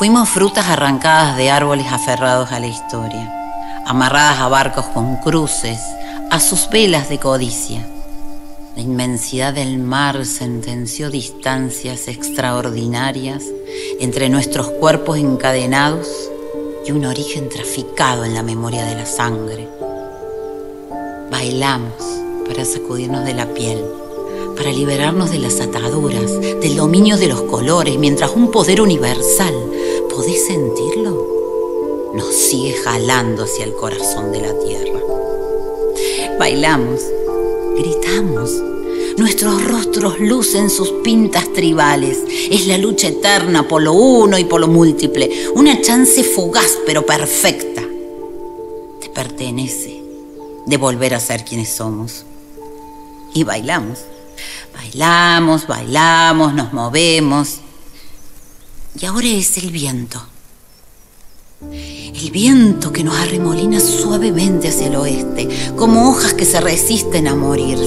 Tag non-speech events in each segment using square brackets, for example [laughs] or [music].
Fuimos frutas arrancadas de árboles aferrados a la historia, amarradas a barcos con cruces, a sus velas de codicia. La inmensidad del mar sentenció distancias extraordinarias entre nuestros cuerpos encadenados y un origen traficado en la memoria de la sangre. Bailamos para sacudirnos de la piel para liberarnos de las ataduras, del dominio de los colores, mientras un poder universal, ¿podés sentirlo? Nos sigue jalando hacia el corazón de la tierra. Bailamos, gritamos, nuestros rostros lucen sus pintas tribales. Es la lucha eterna por lo uno y por lo múltiple, una chance fugaz pero perfecta. Te pertenece de volver a ser quienes somos. Y bailamos. Bailamos, bailamos, nos movemos. Y ahora es el viento. El viento que nos arremolina suavemente hacia el oeste, como hojas que se resisten a morir.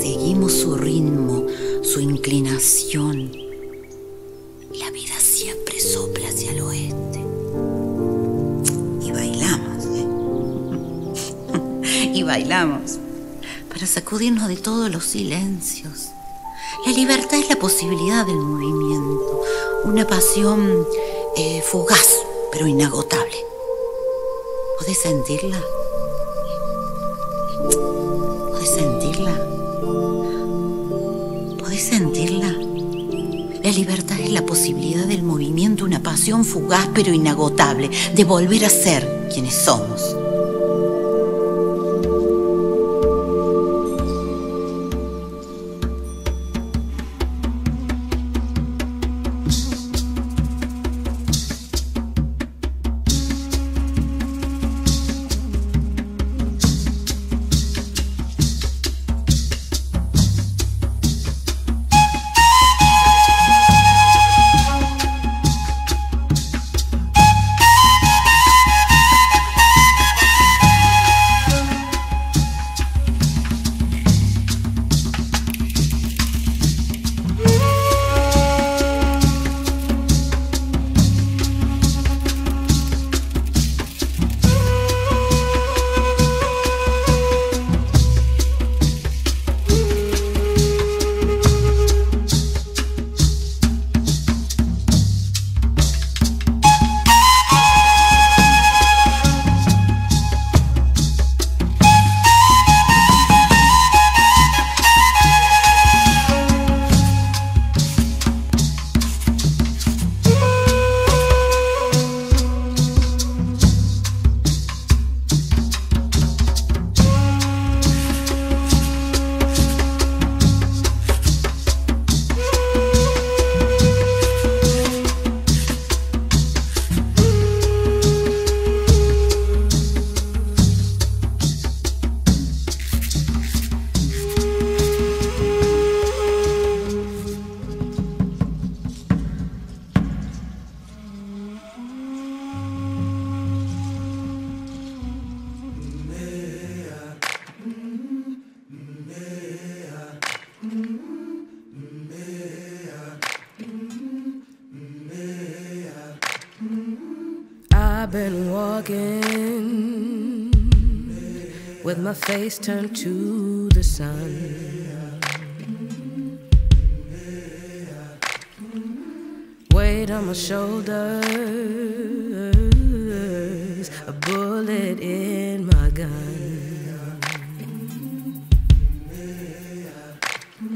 Seguimos su ritmo, su inclinación. La vida siempre sopla hacia el oeste. Y bailamos. ¿eh? [laughs] y bailamos para sacudirnos de todos los silencios. La libertad es la posibilidad del movimiento, una pasión eh, fugaz pero inagotable. ¿Podés sentirla? ¿Podés sentirla? ¿Podés sentirla? La libertad es la posibilidad del movimiento, una pasión fugaz pero inagotable, de volver a ser quienes somos. Face turned to the sun. Weight on my shoulders, a bullet in my gun.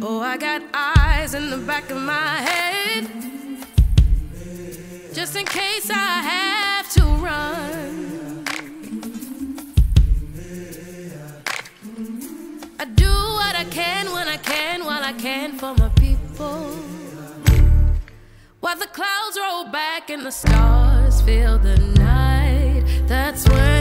Oh, I got eyes in the back of my head, just in case I have run. I do what I can when I can while I can for my people. While the clouds roll back and the stars fill the night, that's when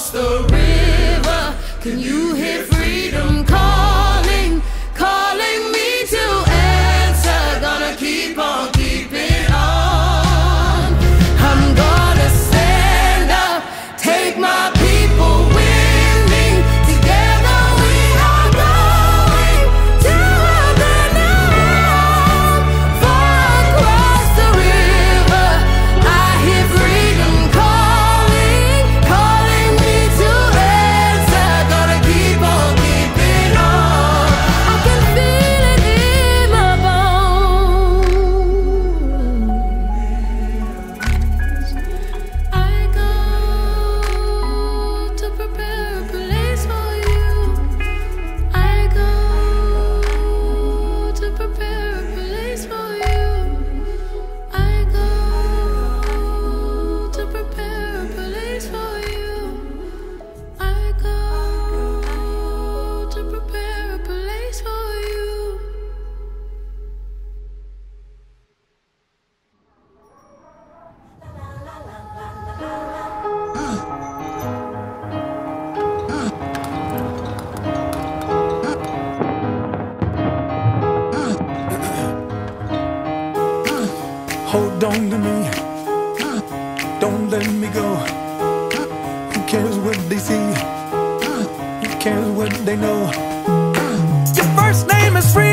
Cross the river. Can you? Don't me, don't let me go. Who cares what they see? Who cares what they know? Your first name is free.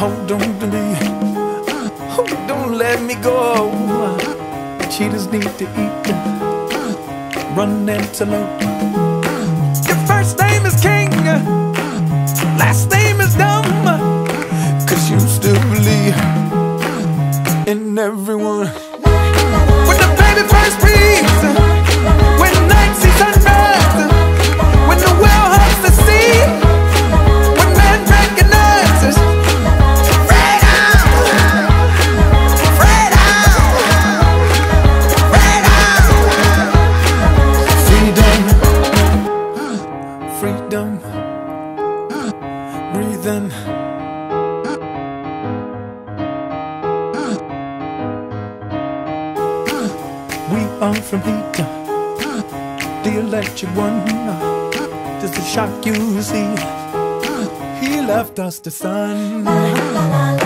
Oh, don't believe. Oh, don't let me go. Cheetahs need to eat. Run antelope. Your first name is King. Last name is Dumb. Cause you still believe in everyone. the electric one. Just a shock you see. He left us the sun.